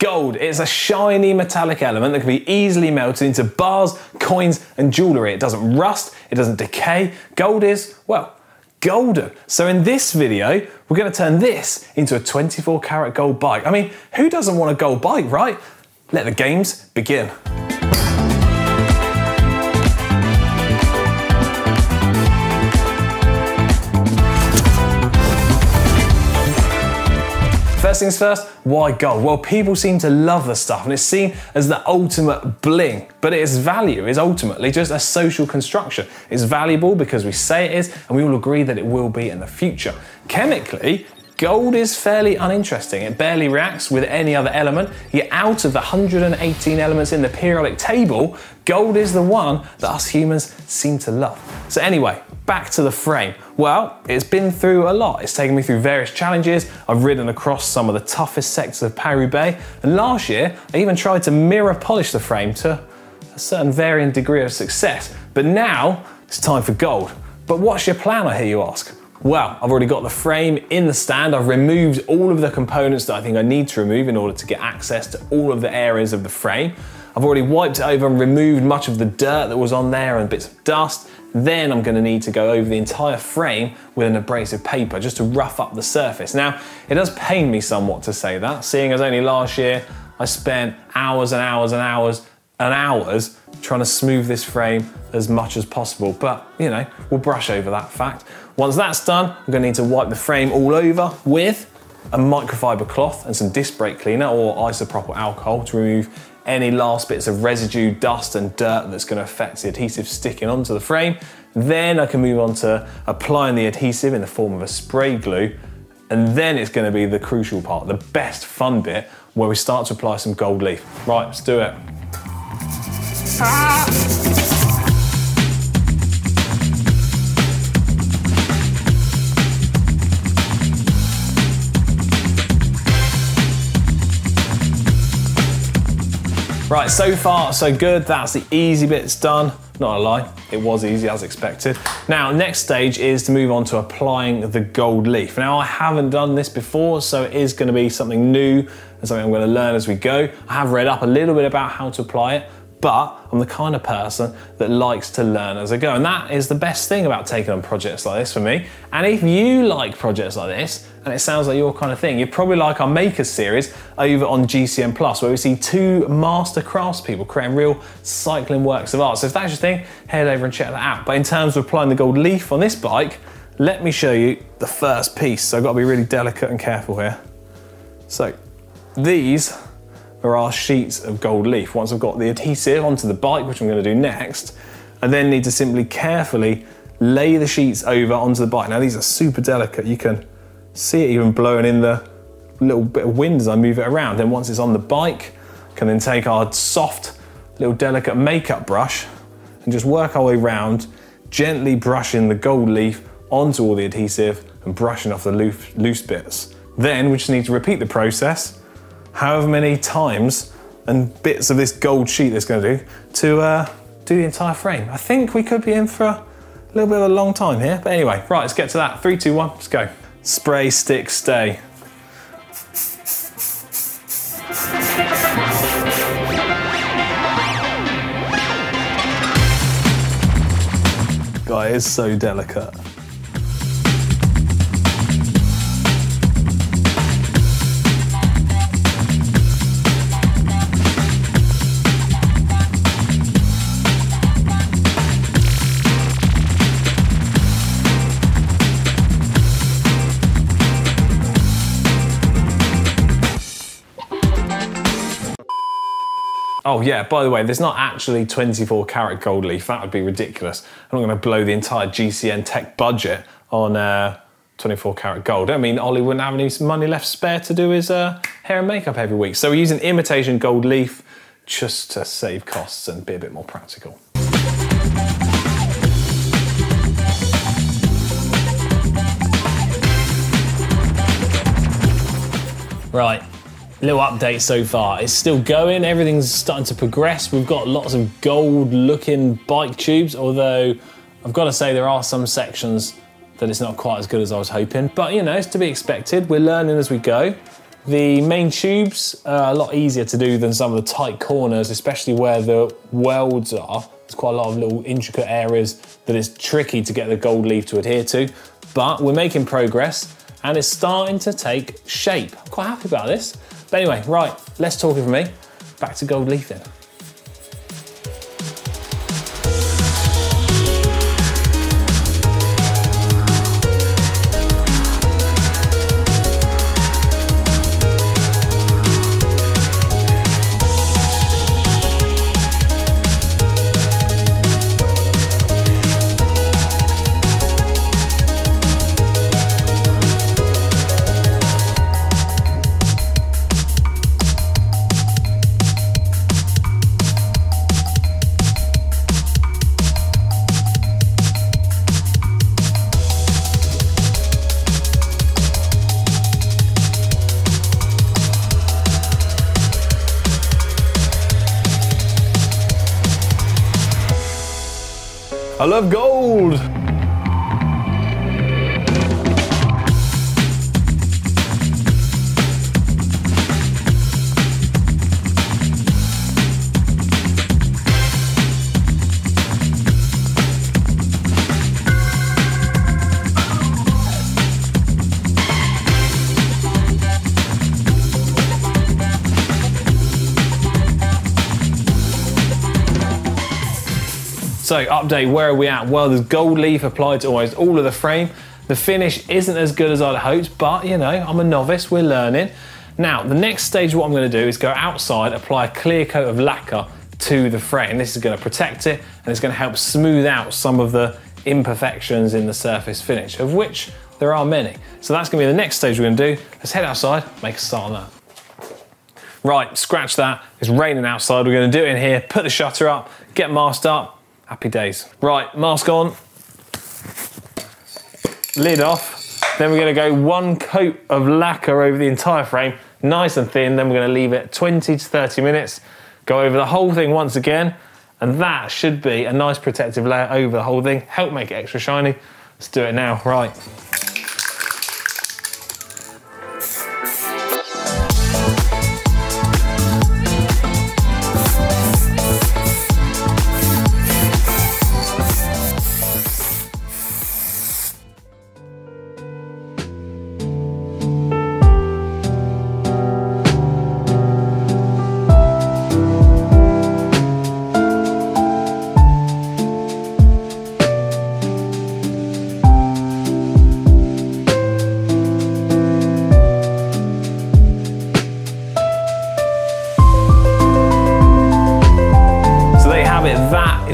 Gold, it's a shiny metallic element that can be easily melted into bars, coins, and jewellery. It doesn't rust, it doesn't decay. Gold is, well, golden. So in this video, we're gonna turn this into a 24 karat gold bike. I mean, who doesn't want a gold bike, right? Let the games begin. First things first, why gold? Well, people seem to love the stuff and it's seen as the ultimate bling, but its value is ultimately just a social construction. It's valuable because we say it is and we all agree that it will be in the future. Chemically, Gold is fairly uninteresting. It barely reacts with any other element. Yet out of the 118 elements in the periodic table, gold is the one that us humans seem to love. So anyway, back to the frame. Well, it's been through a lot. It's taken me through various challenges. I've ridden across some of the toughest sectors of Paris-Roubaix. And last year, I even tried to mirror polish the frame to a certain varying degree of success. But now, it's time for gold. But what's your plan, I hear you ask? Well, I've already got the frame in the stand. I've removed all of the components that I think I need to remove in order to get access to all of the areas of the frame. I've already wiped it over and removed much of the dirt that was on there and bits of dust. Then I'm gonna need to go over the entire frame with an abrasive paper just to rough up the surface. Now, it does pain me somewhat to say that, seeing as only last year I spent hours and hours and hours and hours trying to smooth this frame as much as possible. But, you know, we'll brush over that fact. Once that's done, I'm gonna need to wipe the frame all over with a microfiber cloth and some disc brake cleaner or isopropyl alcohol to remove any last bits of residue, dust and dirt that's gonna affect the adhesive sticking onto the frame. Then I can move on to applying the adhesive in the form of a spray glue. And then it's gonna be the crucial part, the best fun bit, where we start to apply some gold leaf. Right, let's do it. Ah. Right, so far so good. That's the easy bits done. Not a lie, it was easy as expected. Now, next stage is to move on to applying the gold leaf. Now, I haven't done this before, so it is gonna be something new and something I'm gonna learn as we go. I have read up a little bit about how to apply it, but I'm the kind of person that likes to learn as I go. And that is the best thing about taking on projects like this for me. And if you like projects like this, and it sounds like your kind of thing, you probably like our Makers series over on GCN Plus, where we see two master craftspeople creating real cycling works of art. So if that's your thing, head over and check that out. But in terms of applying the gold leaf on this bike, let me show you the first piece. So I've got to be really delicate and careful here. So these are our sheets of gold leaf. Once I've got the adhesive onto the bike, which I'm gonna do next, I then need to simply carefully lay the sheets over onto the bike. Now these are super delicate. You can see it even blowing in the little bit of wind as I move it around. Then once it's on the bike, I can then take our soft, little delicate makeup brush and just work our way around, gently brushing the gold leaf onto all the adhesive and brushing off the loose bits. Then we just need to repeat the process however many times and bits of this gold sheet that's going to do to uh, do the entire frame. I think we could be in for a little bit of a long time here. But anyway, right, let's get to that. Three, two, one, let's go. Spray, stick, stay. Guy is so delicate. Oh yeah, by the way, there's not actually 24 karat gold leaf. That would be ridiculous. I'm not gonna blow the entire GCN tech budget on uh, 24 karat gold. I mean, Ollie wouldn't have any money left spare to do his uh, hair and makeup every week. So we're using imitation gold leaf just to save costs and be a bit more practical. Right, little update so far. It's still going, everything's starting to progress. We've got lots of gold looking bike tubes, although I've got to say there are some sections that it's not quite as good as I was hoping. But you know, it's to be expected. We're learning as we go. The main tubes are a lot easier to do than some of the tight corners, especially where the welds are. There's quite a lot of little intricate areas that is tricky to get the gold leaf to adhere to, but we're making progress and it's starting to take shape. I'm quite happy about this. But anyway, right, less talking from me. Back to gold leaf then. I love gold. So update, where are we at? Well, there's gold leaf applied to almost all of the frame. The finish isn't as good as I'd hoped, but you know, I'm a novice, we're learning. Now, the next stage, what I'm gonna do is go outside, apply a clear coat of lacquer to the frame. This is gonna protect it, and it's gonna help smooth out some of the imperfections in the surface finish, of which there are many. So that's gonna be the next stage we're gonna do. Let's head outside, make a start on that. Right, scratch that. It's raining outside. We're gonna do it in here, put the shutter up, get masked up, Happy days. Right, mask on, lid off. Then we're gonna go one coat of lacquer over the entire frame, nice and thin. Then we're gonna leave it 20 to 30 minutes, go over the whole thing once again, and that should be a nice protective layer over the whole thing, help make it extra shiny. Let's do it now, right.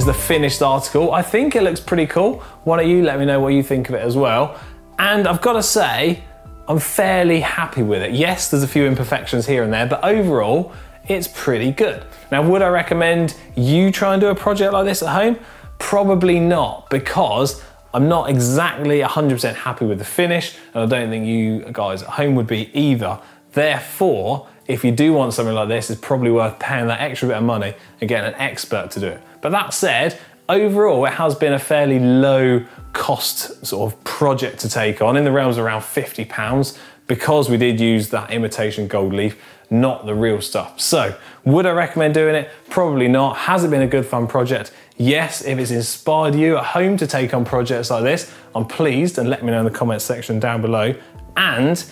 The finished article. I think it looks pretty cool. Why don't you let me know what you think of it as well? And I've got to say, I'm fairly happy with it. Yes, there's a few imperfections here and there, but overall, it's pretty good. Now, would I recommend you try and do a project like this at home? Probably not, because I'm not exactly 100% happy with the finish, and I don't think you guys at home would be either. Therefore, if you do want something like this, it's probably worth paying that extra bit of money and getting an expert to do it. But that said, overall, it has been a fairly low cost sort of project to take on in the realms around 50 pounds because we did use that imitation gold leaf, not the real stuff. So would I recommend doing it? Probably not. Has it been a good fun project? Yes, if it's inspired you at home to take on projects like this, I'm pleased and let me know in the comments section down below. And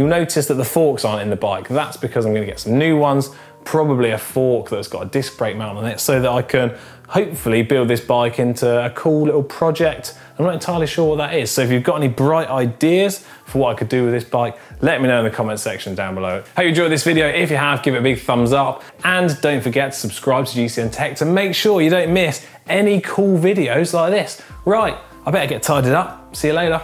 you'll notice that the forks aren't in the bike. That's because I'm gonna get some new ones probably a fork that's got a disc brake mount on it so that I can hopefully build this bike into a cool little project. I'm not entirely sure what that is. So if you've got any bright ideas for what I could do with this bike, let me know in the comment section down below. Hope you enjoyed this video. If you have, give it a big thumbs up. And don't forget to subscribe to GCN Tech to make sure you don't miss any cool videos like this. Right, I better get tidied up. See you later.